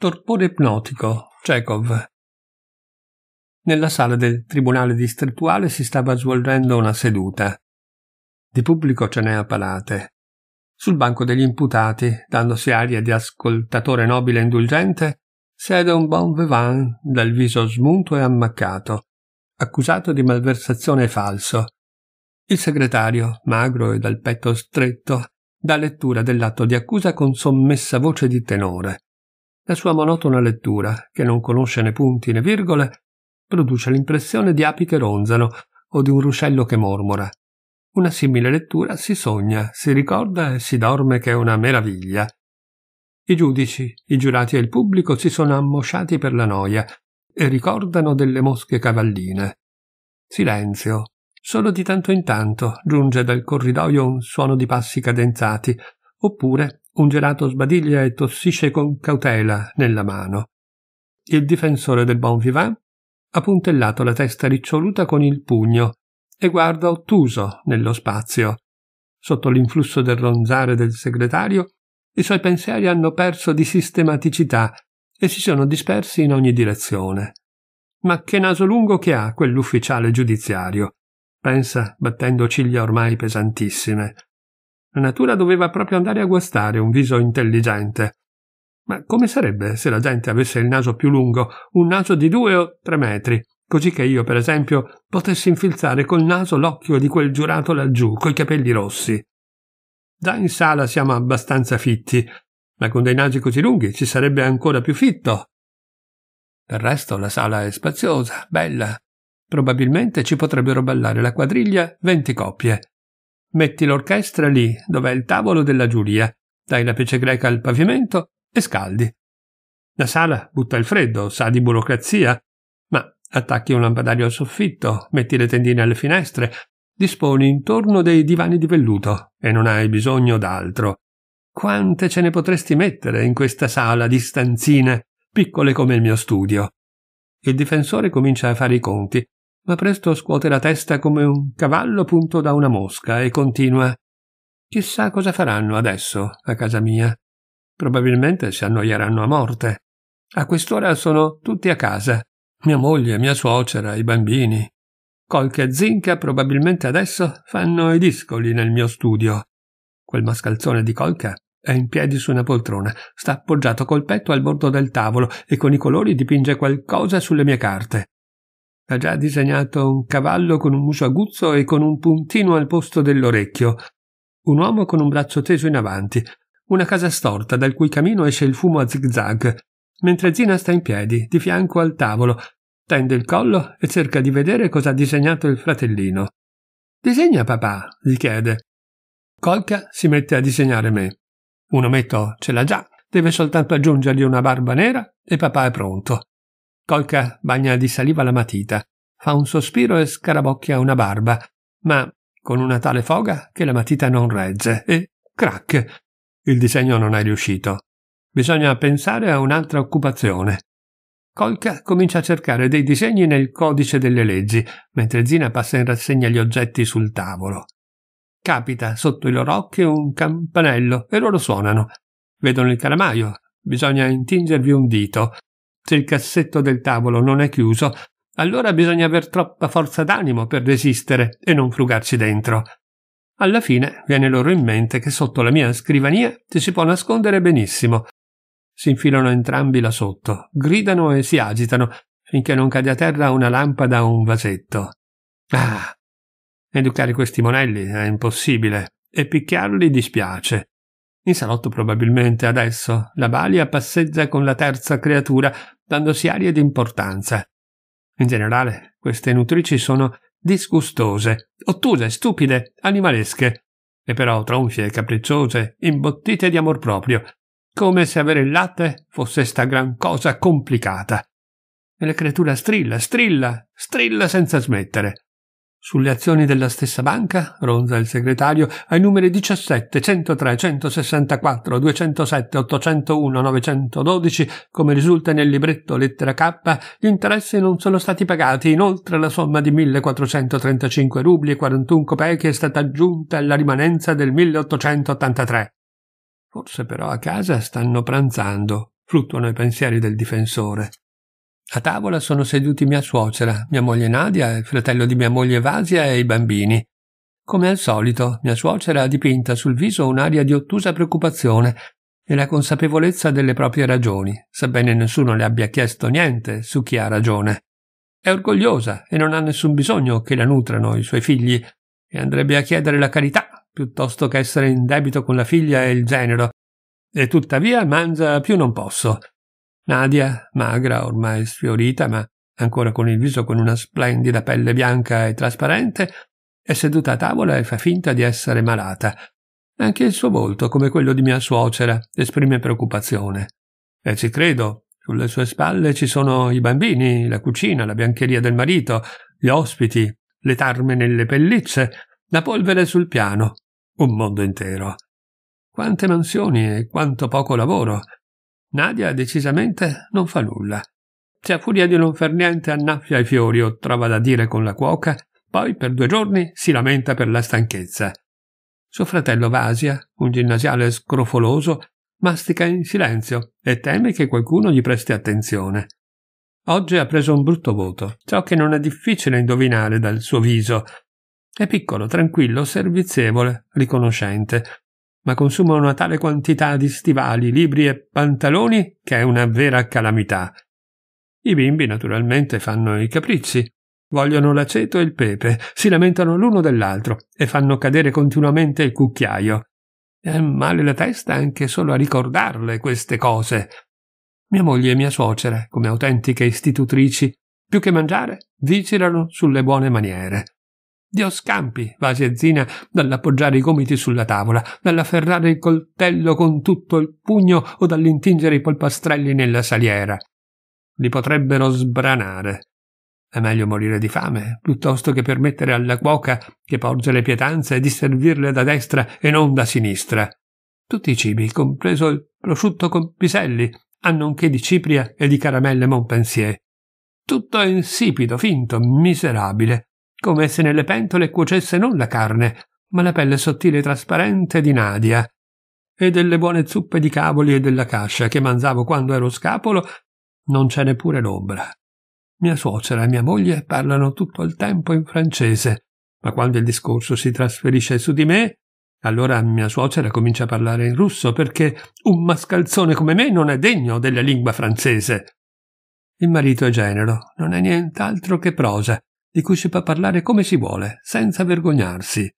Torpore ipnotico, Chekhov. Nella sala del tribunale distrettuale si stava svolgendo una seduta. Di pubblico ce n'è a palate. Sul banco degli imputati, dandosi aria di ascoltatore nobile e indulgente, siede un bon vivant dal viso smunto e ammaccato, accusato di malversazione falso. Il segretario, magro e dal petto stretto, dà lettura dell'atto di accusa con sommessa voce di tenore. La sua monotona lettura, che non conosce né punti né virgole, produce l'impressione di api che ronzano o di un ruscello che mormora. Una simile lettura si sogna, si ricorda e si dorme che è una meraviglia. I giudici, i giurati e il pubblico si sono ammosciati per la noia e ricordano delle mosche cavalline. Silenzio. Solo di tanto in tanto giunge dal corridoio un suono di passi cadenzati, oppure un gelato sbadiglia e tossisce con cautela nella mano. Il difensore del bon vivant ha puntellato la testa riccioluta con il pugno e guarda ottuso nello spazio. Sotto l'influsso del ronzare del segretario, i suoi pensieri hanno perso di sistematicità e si sono dispersi in ogni direzione. Ma che naso lungo che ha quell'ufficiale giudiziario, pensa battendo ciglia ormai pesantissime. La natura doveva proprio andare a guastare un viso intelligente. Ma come sarebbe se la gente avesse il naso più lungo, un naso di due o tre metri, così che io, per esempio, potessi infilzare col naso l'occhio di quel giurato laggiù, coi capelli rossi? Già in sala siamo abbastanza fitti, ma con dei nasi così lunghi ci sarebbe ancora più fitto. Del resto la sala è spaziosa, bella. Probabilmente ci potrebbero ballare la quadriglia venti coppie. Metti l'orchestra lì, dove è il tavolo della giuria, dai la pece greca al pavimento e scaldi. La sala butta il freddo, sa di burocrazia, ma attacchi un lampadario al soffitto, metti le tendine alle finestre, disponi intorno dei divani di velluto e non hai bisogno d'altro. Quante ce ne potresti mettere in questa sala di stanzine, piccole come il mio studio? Il difensore comincia a fare i conti ma presto scuote la testa come un cavallo punto da una mosca e continua Chissà cosa faranno adesso a casa mia. Probabilmente si annoieranno a morte. A quest'ora sono tutti a casa. Mia moglie, mia suocera, i bambini. Colche zinca probabilmente adesso fanno i discoli nel mio studio. Quel mascalzone di Colca è in piedi su una poltrona, sta appoggiato col petto al bordo del tavolo e con i colori dipinge qualcosa sulle mie carte. Ha già disegnato un cavallo con un muso aguzzo e con un puntino al posto dell'orecchio, un uomo con un braccio teso in avanti, una casa storta dal cui camino esce il fumo a zigzag, mentre Zina sta in piedi, di fianco al tavolo, tende il collo e cerca di vedere cosa ha disegnato il fratellino. Disegna papà, gli chiede. Colca si mette a disegnare me. Un ometto ce l'ha già, deve soltanto aggiungergli una barba nera e papà è pronto. Colca bagna di saliva la matita, fa un sospiro e scarabocchia una barba, ma con una tale foga che la matita non regge e crack! Il disegno non è riuscito. Bisogna pensare a un'altra occupazione. Colca comincia a cercare dei disegni nel codice delle leggi, mentre Zina passa in rassegna gli oggetti sul tavolo. Capita sotto i loro occhi un campanello e loro suonano. Vedono il calamaio. Bisogna intingervi un dito. Se il cassetto del tavolo non è chiuso, allora bisogna aver troppa forza d'animo per resistere e non frugarci dentro. Alla fine viene loro in mente che sotto la mia scrivania ci si può nascondere benissimo. Si infilano entrambi là sotto, gridano e si agitano finché non cade a terra una lampada o un vasetto. Ah! Educare questi monelli è impossibile e picchiarli dispiace. In salotto probabilmente adesso la balia passeggia con la terza creatura, dandosi aria di importanza. In generale, queste nutrici sono disgustose, ottuse, stupide, animalesche, e però tronfie, capricciose, imbottite di amor proprio, come se avere il latte fosse sta gran cosa complicata. E la creatura strilla, strilla, strilla senza smettere. Sulle azioni della stessa banca, ronza il segretario, ai numeri 17, 103, 164, 207, 801, 912, come risulta nel libretto lettera K, gli interessi non sono stati pagati, inoltre la somma di 1435 rubli e 41 copeche è stata aggiunta alla rimanenza del 1883. Forse però a casa stanno pranzando, fluttuano i pensieri del difensore. A tavola sono seduti mia suocera, mia moglie Nadia, il fratello di mia moglie Vasia e i bambini. Come al solito, mia suocera ha dipinta sul viso un'aria di ottusa preoccupazione e la consapevolezza delle proprie ragioni, sebbene nessuno le abbia chiesto niente su chi ha ragione. È orgogliosa e non ha nessun bisogno che la nutrano i suoi figli, e andrebbe a chiedere la carità piuttosto che essere in debito con la figlia e il genero, e tuttavia mangia più non posso. Nadia, magra, ormai sfiorita, ma ancora con il viso con una splendida pelle bianca e trasparente, è seduta a tavola e fa finta di essere malata. Anche il suo volto, come quello di mia suocera, esprime preoccupazione. E ci credo, sulle sue spalle ci sono i bambini, la cucina, la biancheria del marito, gli ospiti, le tarme nelle pellicce, la polvere sul piano, un mondo intero. Quante mansioni e quanto poco lavoro. Nadia decisamente non fa nulla. Se a furia di non far niente annaffia i fiori o trova da dire con la cuoca, poi per due giorni si lamenta per la stanchezza. Suo fratello Vasia, un ginnasiale scrofoloso, mastica in silenzio e teme che qualcuno gli presti attenzione. Oggi ha preso un brutto voto, ciò che non è difficile indovinare dal suo viso. È piccolo, tranquillo, servizievole, riconoscente, ma consuma una tale quantità di stivali, libri e pantaloni che è una vera calamità. I bimbi naturalmente fanno i capricci, vogliono l'aceto e il pepe, si lamentano l'uno dell'altro e fanno cadere continuamente il cucchiaio. È male la testa anche solo a ricordarle queste cose. Mia moglie e mia suocera, come autentiche istitutrici, più che mangiare, vigilano sulle buone maniere. Dio scampi, vasi e zina, dall'appoggiare i gomiti sulla tavola, dall'afferrare il coltello con tutto il pugno o dall'intingere i polpastrelli nella saliera. Li potrebbero sbranare. È meglio morire di fame, piuttosto che permettere alla cuoca che porge le pietanze di servirle da destra e non da sinistra. Tutti i cibi, compreso il prosciutto con piselli, hanno un che di cipria e di caramelle Montpensier. Tutto è insipido, finto, miserabile, come se nelle pentole cuocesse non la carne, ma la pelle sottile e trasparente di Nadia. E delle buone zuppe di cavoli e della cascia che mangiavo quando ero scapolo, non c'è neppure l'ombra. Mia suocera e mia moglie parlano tutto il tempo in francese, ma quando il discorso si trasferisce su di me, allora mia suocera comincia a parlare in russo perché un mascalzone come me non è degno della lingua francese. Il marito è genero, non è nient'altro che prosa, di cui si può parlare come si vuole, senza vergognarsi.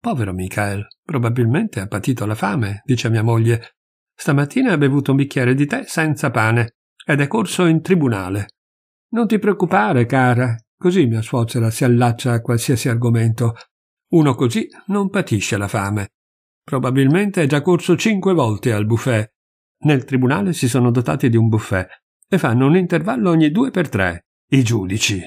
Povero Michael, probabilmente ha patito la fame, dice mia moglie. Stamattina ha bevuto un bicchiere di tè senza pane ed è corso in tribunale. Non ti preoccupare, cara. Così mia suocera si allaccia a qualsiasi argomento. Uno così non patisce la fame. Probabilmente è già corso cinque volte al buffet. Nel tribunale si sono dotati di un buffet e fanno un intervallo ogni due per tre. I giudici.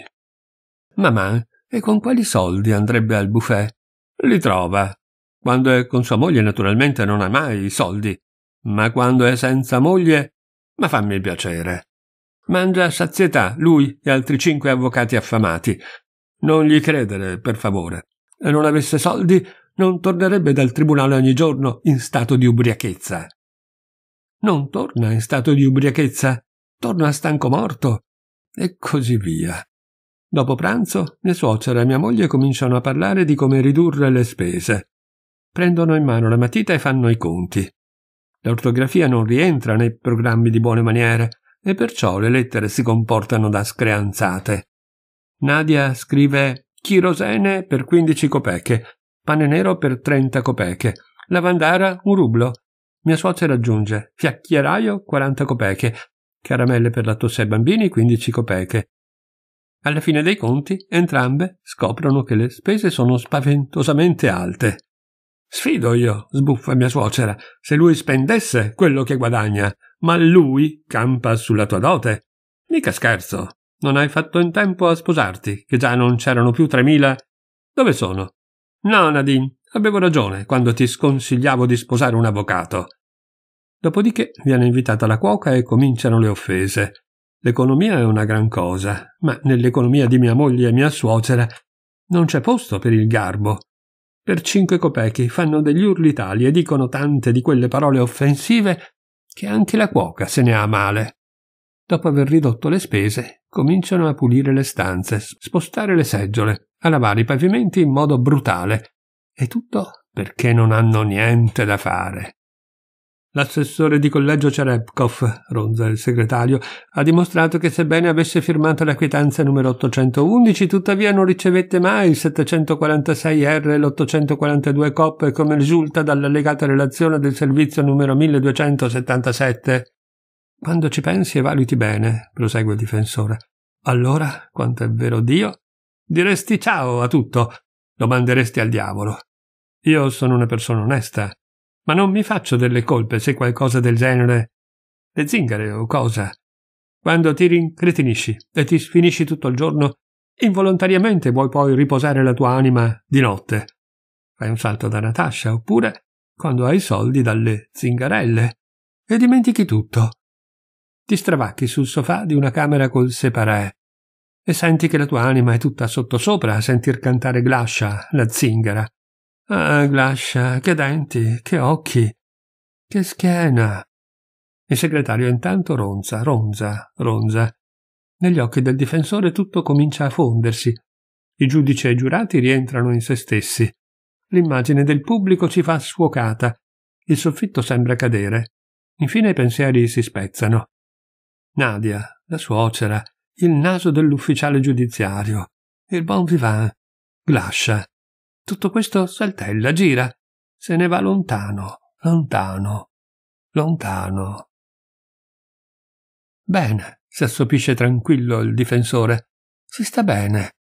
Mamma, e con quali soldi andrebbe al buffet? Li trova. Quando è con sua moglie naturalmente non ha mai i soldi, ma quando è senza moglie, ma fammi piacere. Mangia a sazietà lui e altri cinque avvocati affamati. Non gli credere, per favore. Se non avesse soldi, non tornerebbe dal tribunale ogni giorno in stato di ubriachezza. Non torna in stato di ubriachezza, torna stanco morto, e così via. Dopo pranzo, mia suocera e mia moglie cominciano a parlare di come ridurre le spese. Prendono in mano la matita e fanno i conti. L'ortografia non rientra nei programmi di buone maniere e perciò le lettere si comportano da screanzate. Nadia scrive chirosene per 15 copeche, pane nero per 30 copeche, lavandara un rublo. Mia suocera aggiunge fiacchieraio 40 copeche, caramelle per la tosse ai bambini 15 copeche, alla fine dei conti, entrambe scoprono che le spese sono spaventosamente alte. Sfido io, sbuffa mia suocera, se lui spendesse quello che guadagna, ma lui campa sulla tua dote. Mica scherzo. Non hai fatto in tempo a sposarti, che già non c'erano più tremila. Dove sono? No, Nadine, avevo ragione quando ti sconsigliavo di sposare un avvocato. Dopodiché viene invitata la cuoca e cominciano le offese. L'economia è una gran cosa, ma nell'economia di mia moglie e mia suocera non c'è posto per il garbo. Per cinque copechi fanno degli urli tali e dicono tante di quelle parole offensive che anche la cuoca se ne ha male. Dopo aver ridotto le spese, cominciano a pulire le stanze, spostare le seggiole, a lavare i pavimenti in modo brutale. E tutto perché non hanno niente da fare. L'assessore di collegio Cerepkov, ronza il segretario, ha dimostrato che sebbene avesse firmato la quietanza numero 811, tuttavia non ricevette mai il 746R e l'842 COP come risulta dall'allegata relazione del servizio numero 1277. Quando ci pensi e valuti bene, prosegue il difensore, allora, quanto è vero Dio, diresti ciao a tutto, lo manderesti al diavolo. Io sono una persona onesta ma non mi faccio delle colpe se qualcosa del genere. Le zingare o cosa. Quando ti rincretinisci e ti sfinisci tutto il giorno, involontariamente vuoi poi riposare la tua anima di notte. Fai un salto da Natascia, oppure quando hai soldi dalle zingarelle e dimentichi tutto. Ti stravacchi sul sofà di una camera col separé e senti che la tua anima è tutta sottosopra a sentir cantare Glascia, la zingara, Ah, Glascia, che denti, che occhi, che schiena. Il segretario intanto ronza, ronza, ronza. Negli occhi del difensore tutto comincia a fondersi. I giudici e i giurati rientrano in se stessi. L'immagine del pubblico ci fa sfuocata. Il soffitto sembra cadere. Infine i pensieri si spezzano. Nadia, la suocera, il naso dell'ufficiale giudiziario, il bon vivant, Glascia, tutto questo saltella, gira, se ne va lontano, lontano, lontano. Bene, si assopisce tranquillo il difensore. Si sta bene.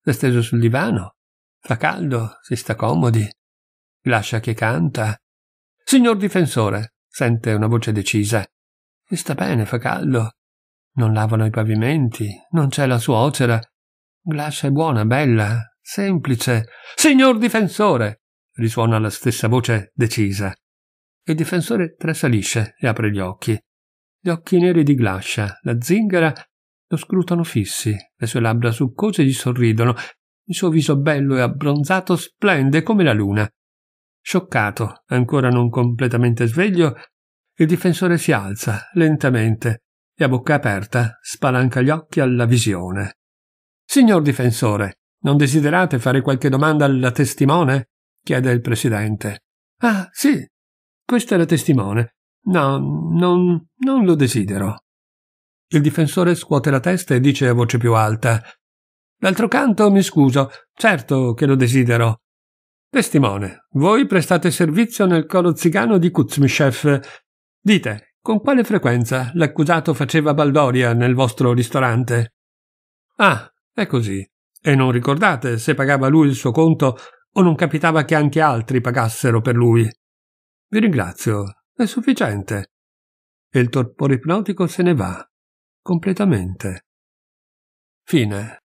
È steso sul divano. Fa caldo, si sta comodi. Lascia che canta. Signor difensore, sente una voce decisa. Si sta bene, fa caldo. Non lavano i pavimenti, non c'è la suocera. Glascia è buona, bella, Semplice. Signor difensore! risuona la stessa voce decisa. Il difensore trasalisce e apre gli occhi. Gli occhi neri di Glascia, la zingara, lo scrutano fissi, le sue labbra succose gli sorridono, il suo viso bello e abbronzato splende come la luna. Scioccato, ancora non completamente sveglio, il difensore si alza lentamente e a bocca aperta spalanca gli occhi alla visione. Signor difensore, non desiderate fare qualche domanda alla testimone? chiede il presidente. Ah, sì. Questa è la testimone. No, non, non lo desidero. Il difensore scuote la testa e dice a voce più alta. D'altro canto, mi scuso, certo che lo desidero. Testimone, voi prestate servizio nel coro zigano di Kuzmishev. Dite, con quale frequenza l'accusato faceva baldoria nel vostro ristorante? Ah, è così. E non ricordate se pagava lui il suo conto o non capitava che anche altri pagassero per lui. Vi ringrazio, è sufficiente. E il torpore ipnotico se ne va, completamente. Fine.